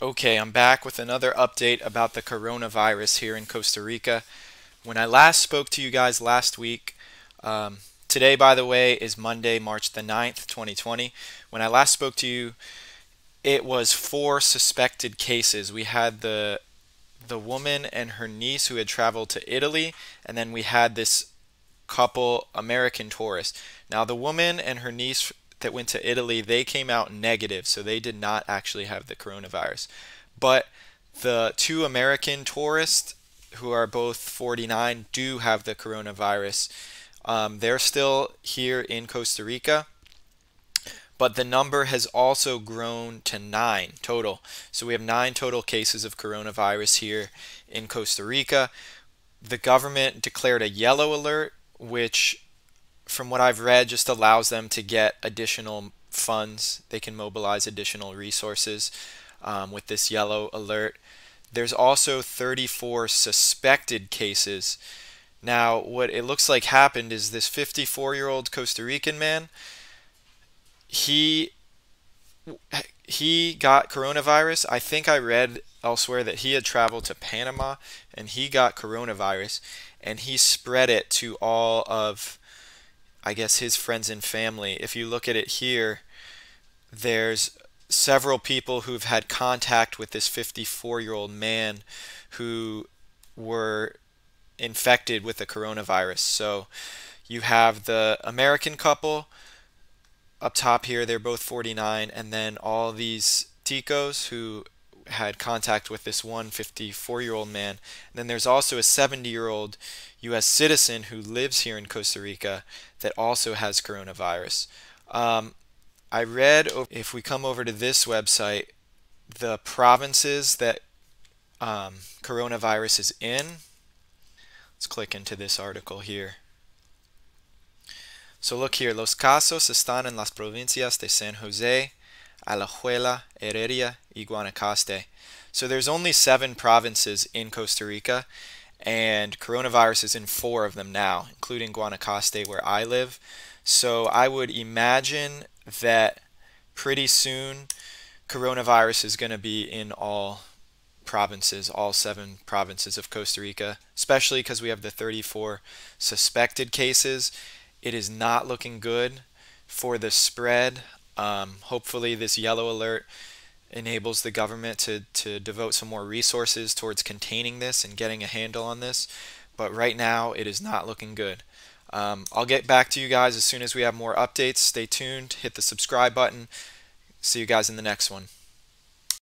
Okay, I'm back with another update about the coronavirus here in Costa Rica. When I last spoke to you guys last week, um, today, by the way, is Monday, March the 9th, 2020. When I last spoke to you, it was four suspected cases. We had the the woman and her niece who had traveled to Italy, and then we had this couple American tourists. Now, the woman and her niece that went to Italy, they came out negative, so they did not actually have the coronavirus. But the two American tourists who are both 49 do have the coronavirus. Um, they're still here in Costa Rica, but the number has also grown to nine total. So we have nine total cases of coronavirus here in Costa Rica. The government declared a yellow alert, which from what I've read, just allows them to get additional funds. They can mobilize additional resources um, with this yellow alert. There's also 34 suspected cases. Now, what it looks like happened is this 54 year old Costa Rican man, he he got coronavirus. I think I read elsewhere that he had traveled to Panama and he got coronavirus and he spread it to all of I guess his friends and family. If you look at it here, there's several people who've had contact with this 54 year old man who were infected with the coronavirus. So you have the American couple up top here, they're both 49, and then all these Ticos who had contact with this one 54 year old man. And then there's also a 70 year old U.S. citizen who lives here in Costa Rica that also has coronavirus. Um, I read if we come over to this website, the provinces that um, coronavirus is in. Let's click into this article here. So look here, los casos están en las provincias de San Jose, Alajuela, Heredia, y Guanacaste. So there's only seven provinces in Costa Rica, and coronavirus is in four of them now, including Guanacaste, where I live. So I would imagine that pretty soon coronavirus is going to be in all provinces, all seven provinces of Costa Rica, especially because we have the 34 suspected cases. It is not looking good for the spread. Um, hopefully, this yellow alert enables the government to, to devote some more resources towards containing this and getting a handle on this. But right now, it is not looking good. Um, I'll get back to you guys as soon as we have more updates. Stay tuned, hit the subscribe button. See you guys in the next one.